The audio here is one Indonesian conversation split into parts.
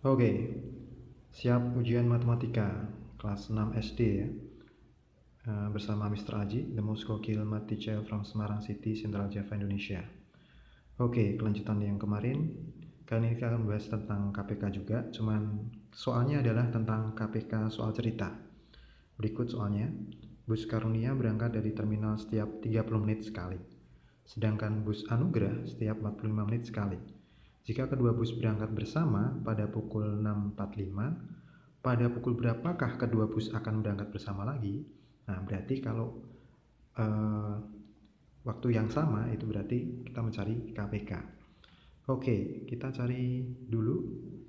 Oke, siap ujian matematika kelas 6 SD ya. Eh, bersama Mr. Aji, the most cool math teacher from Semarang City, Central Java, Indonesia. Oke, kelanjutan yang kemarin, kali ini kita akan bahas tentang KPK juga, cuman soalnya adalah tentang KPK soal cerita. Berikut soalnya, bus Karunia berangkat dari terminal setiap 30 menit sekali, sedangkan bus Anugerah setiap 45 menit sekali. Jika kedua bus berangkat bersama pada pukul 6.45, pada pukul berapakah kedua bus akan berangkat bersama lagi? Nah, berarti kalau uh, waktu yang sama itu berarti kita mencari KPK. Oke, kita cari dulu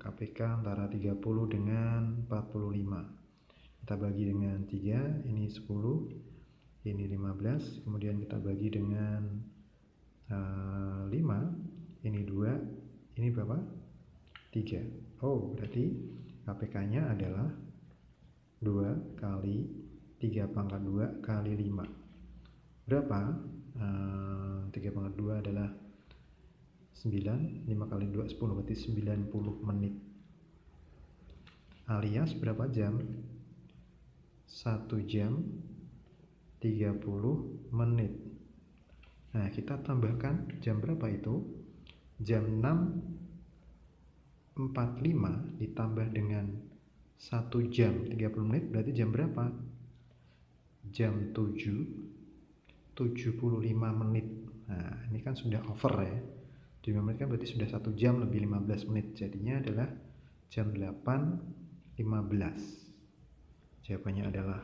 KPK antara 30 dengan 45. Kita bagi dengan 3, ini 10, ini 15, kemudian kita bagi dengan uh, 5, ini 2, ini berapa? 3 oh berarti KPK-nya adalah 2 kali 3 pangkat 2 kali 5 berapa? Uh, 3 pangkat 2 adalah 9 5 kali 2 10 berarti 90 menit alias berapa jam? 1 jam 30 menit nah kita tambahkan jam berapa itu? Jam 6.45 ditambah dengan 1 jam 30 menit berarti jam berapa? Jam 7 75 menit. Nah ini kan sudah over ya. 75 menit kan berarti sudah 1 jam lebih 15 menit. Jadinya adalah jam 8.15 jawabannya adalah